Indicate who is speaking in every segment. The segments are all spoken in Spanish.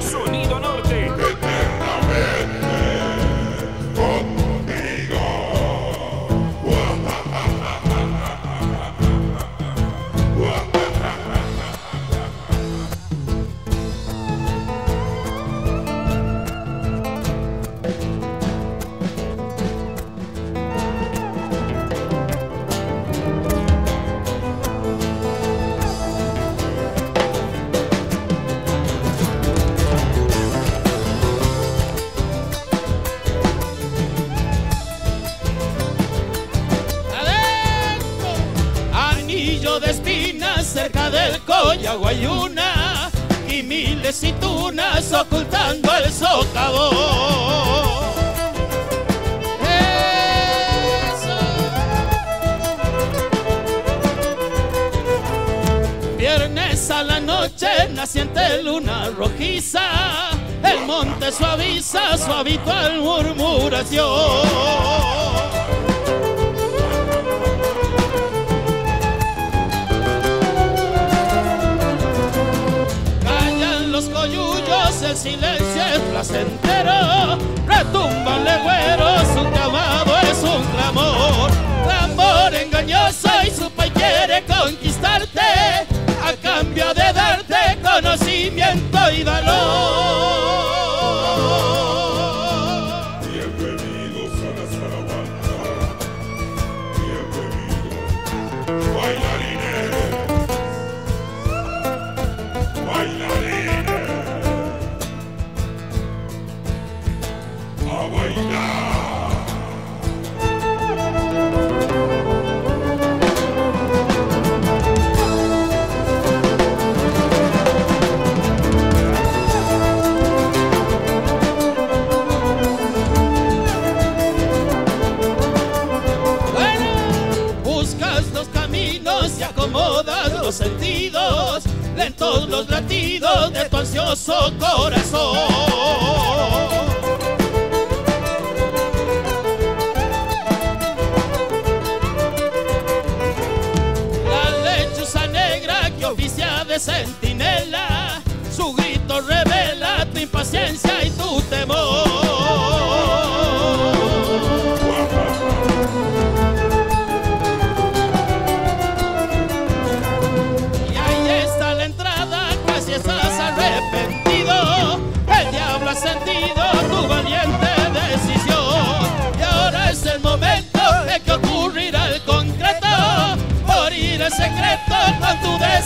Speaker 1: Sonido Norte.
Speaker 2: Del collo hay una y miles y tunas ocultando el socavón. Viernes a la noche, naciente luna rojiza, el monte suaviza su habitual murmuración. El silencio es placentero. Retumban legüeros, su llamado es un clamor. Clamor engañoso y su pai quiere conquistarte a cambio de darte conocimiento y valor.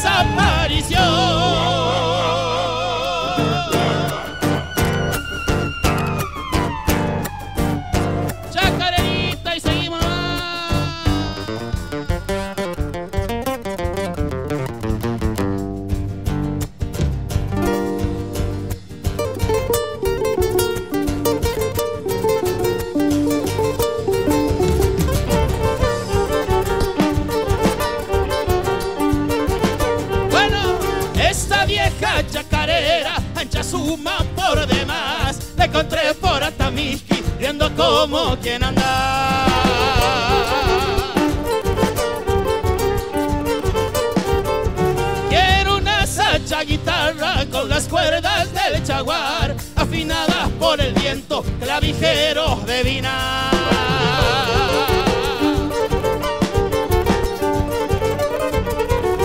Speaker 2: Desaparición. Atamiki, viendo como quien anda. Quiero una sacha guitarra con las cuerdas del jaguar, afinadas por el viento, clavijeros de vina.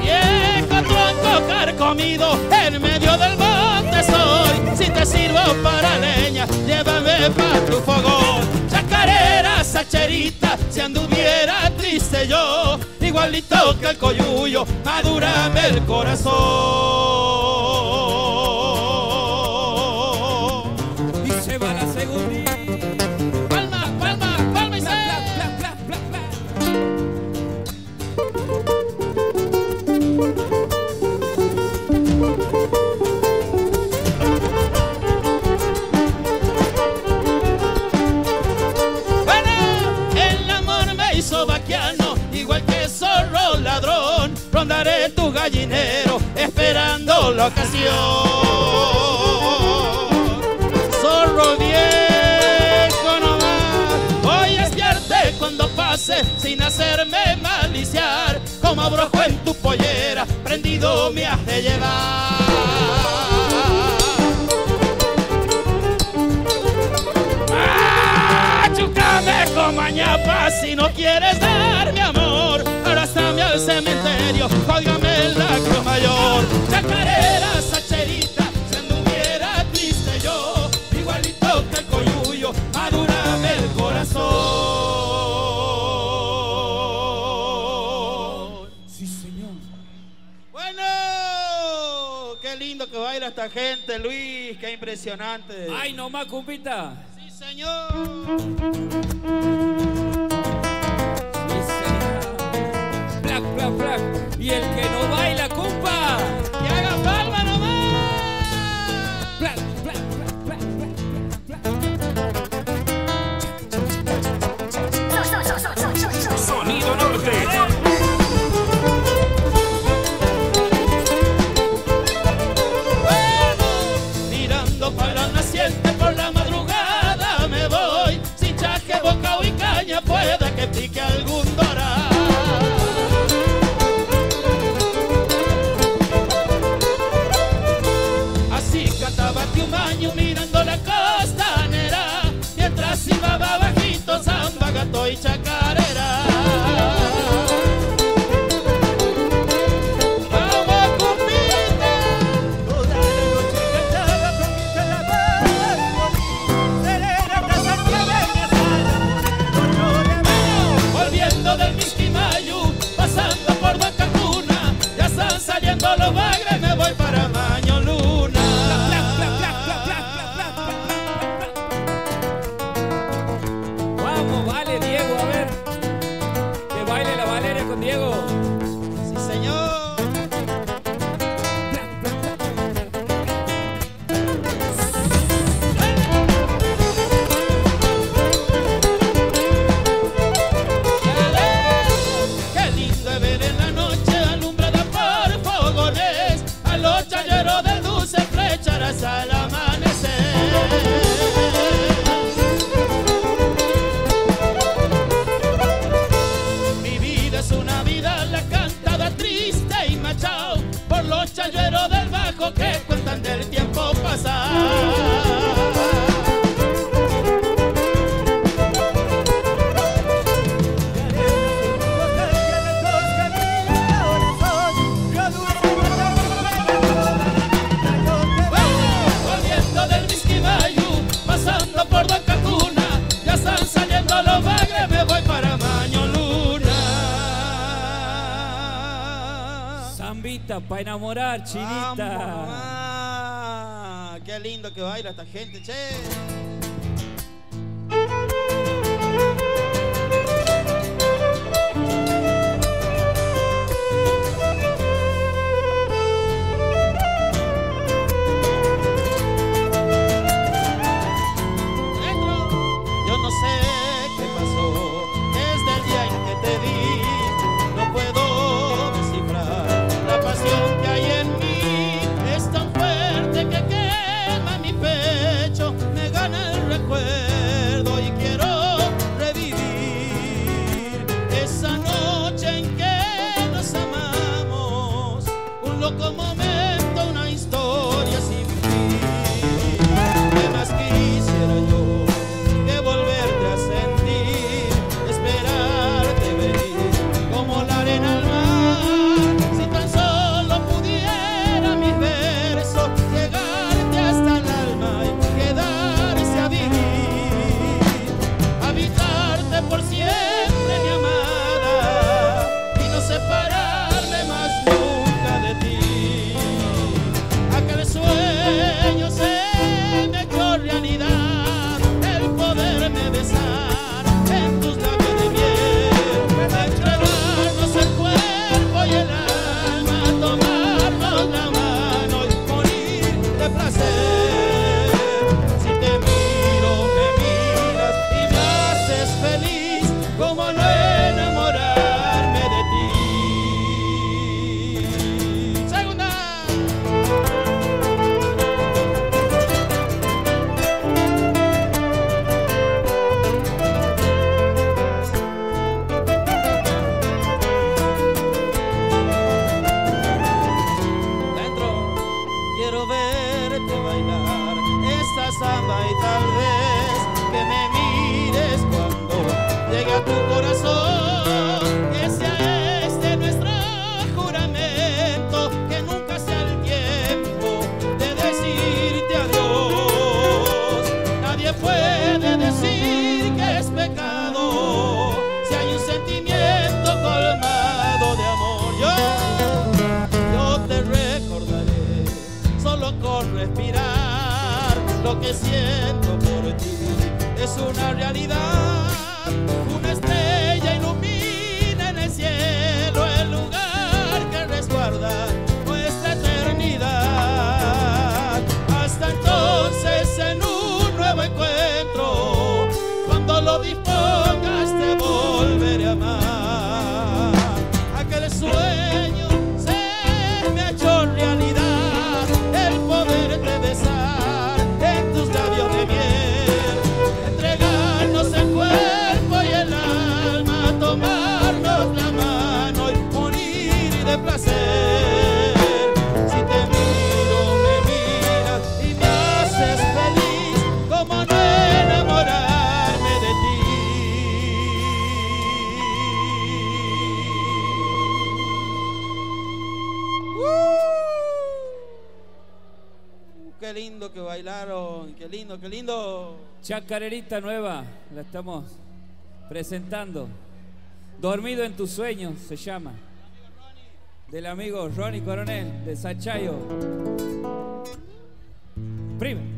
Speaker 2: Viejo tronco carcomido, en medio del te sirvo para leña, llévame pa' tu fogón. Chacarera, sacherita, si anduviera triste yo, igualito que el coyuyo, madúrame el corazón. gallinero esperando la ocasión. Zorro viejo nomás, voy a espiarte cuando pase sin hacerme maliciar. Como brojo en tu pollera, prendido me has de llevar. mañana si no quieres dar mi amor, abrázame al cementerio, códigame chacarera, sacherita, si anduviera triste yo, igualito que el coyuyo, madurame el corazón.
Speaker 1: Sí, señor.
Speaker 2: Bueno, qué lindo que baila esta gente, Luis, qué impresionante.
Speaker 1: Ay, nomás, cumpita.
Speaker 2: Sí, señor.
Speaker 1: Y el que no baila,
Speaker 2: compa. lindo que baila esta gente, che. Que
Speaker 1: bailaron, qué lindo, qué lindo.
Speaker 2: Chacarerita nueva, la estamos presentando. Dormido en tus sueños se llama. Del amigo Ronnie Coronel de Sachayo. Prime.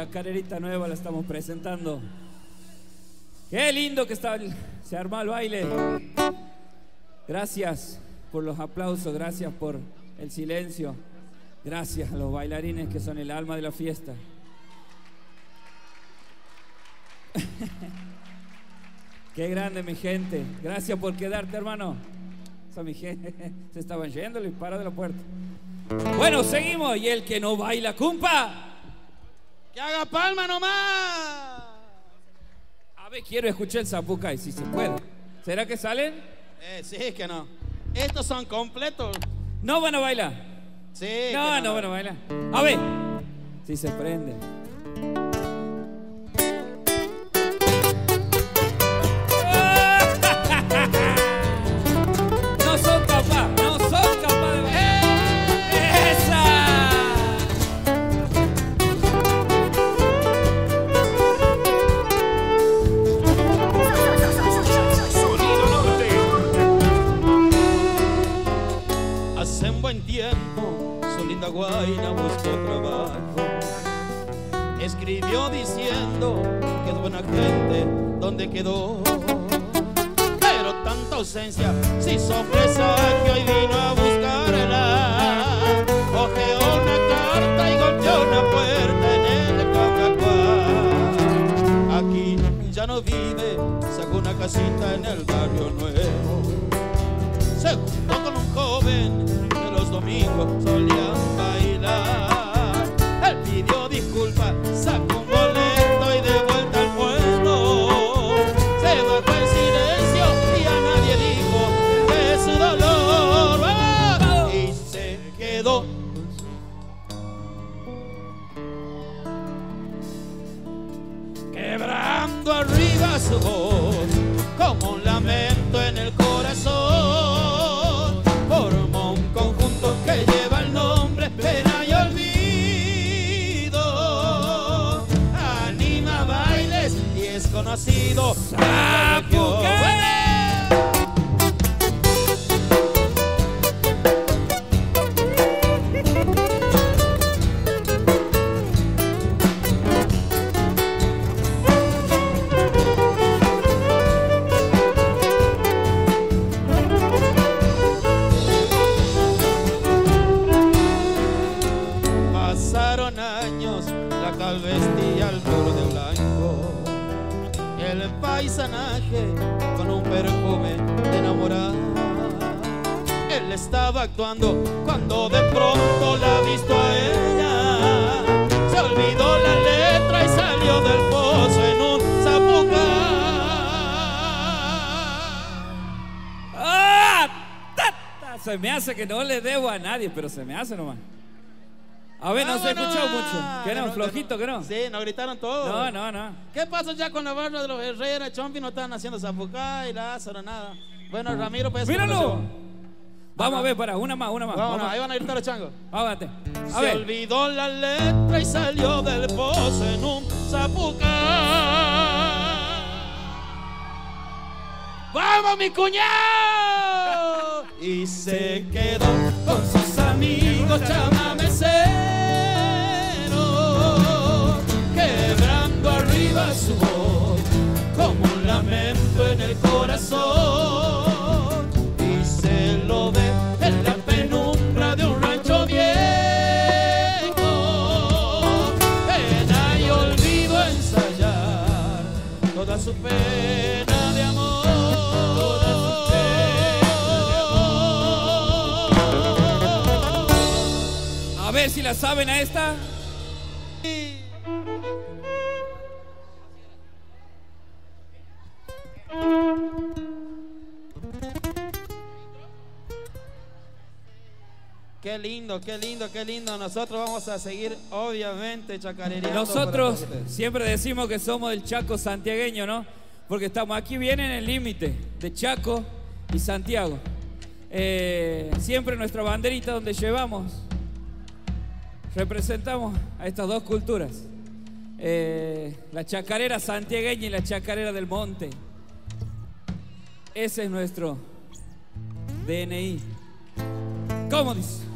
Speaker 2: Chacarerita nueva la estamos presentando. Qué lindo que está se armó el baile. Gracias por los aplausos, gracias por el silencio. Gracias a los bailarines que son el alma de la fiesta. Qué grande mi gente. Gracias por quedarte, hermano. Se estaban yendo y para de la puerta. Bueno, seguimos. Y el que no baila, cumpa.
Speaker 1: Que haga palma nomás.
Speaker 2: A ver, quiero escuchar el zapucay, si se puede. ¿Será que salen?
Speaker 1: Eh, sí, que no. Estos son completos.
Speaker 2: No van a bailar. Sí. que
Speaker 1: No, no, bueno, baila. A ver, si se prende.
Speaker 2: Tanta ausencia se hizo presa que hoy vino a buscarla. Cogeó una carta y golpeó una puerta en el Cacacuá. Aquí ya no vive, sacó una casita en el barrio nuevo se juntó con un joven que los domingos
Speaker 1: hace que no le debo a nadie, pero se me hace nomás. A ver, no se
Speaker 2: Vámonos.
Speaker 1: escuchó mucho. ¿Qué no?
Speaker 2: No,
Speaker 1: ¿Flojito que no?
Speaker 2: Sí, nos gritaron todos.
Speaker 1: No, no, no.
Speaker 2: ¿Qué pasó ya con la barra de los Herrera? Chompi no estaban haciendo zapucá y Lázaro, nada. Bueno, Ramiro, pues.
Speaker 1: ¡Míralo! Vamos a ver, para, una más, una más. Vamos.
Speaker 2: ahí van a gritar los changos.
Speaker 1: Vámonos. A
Speaker 2: Se
Speaker 1: ver.
Speaker 2: olvidó la letra y salió del pozo en un zapucá. ¡Vamos, mi cuñado! Y se quedó con sus amigos chamameceros, quebrando arriba su voz como un lamento en el corazón. La
Speaker 1: saben a esta.
Speaker 2: Qué lindo, qué lindo, qué lindo. Nosotros vamos a seguir, obviamente, chacarereando.
Speaker 1: Nosotros siempre decimos que somos del Chaco santiagueño, ¿no? Porque estamos aquí, viene en el límite de Chaco y Santiago. Eh, siempre nuestra banderita donde llevamos, representamos a estas dos culturas. Eh, la chacarera santiagueña y la chacarera del monte. Ese es nuestro DNI. ¿Cómo dice?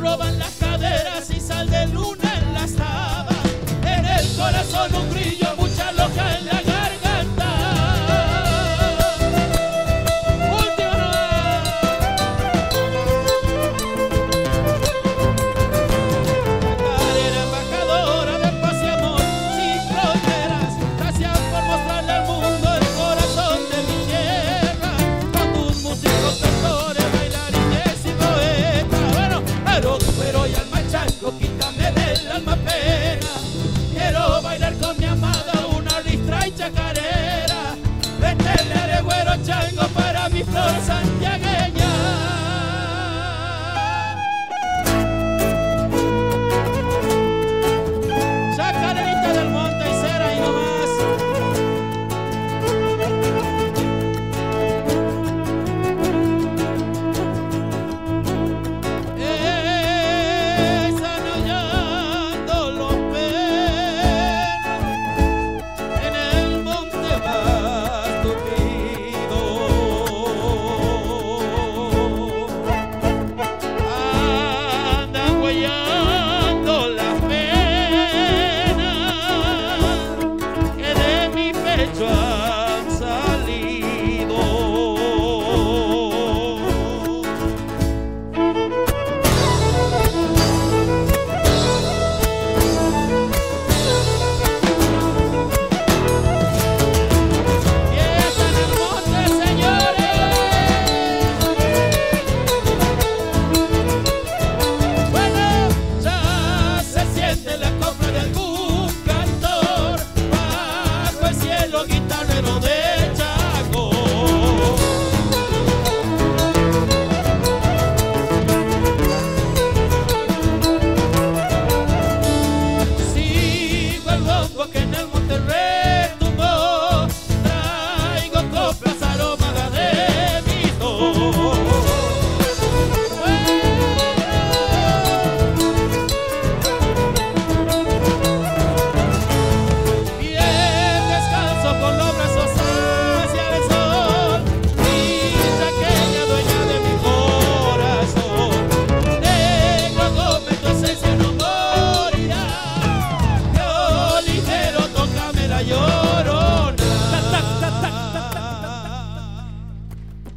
Speaker 2: roban las caderas y sal de luna en las tabas. En el corazón un brillo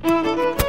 Speaker 2: Música